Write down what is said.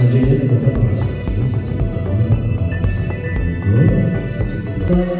Selanjutnya kepada para saksi, saksi pertama Bapak Saksi Domingo, saksi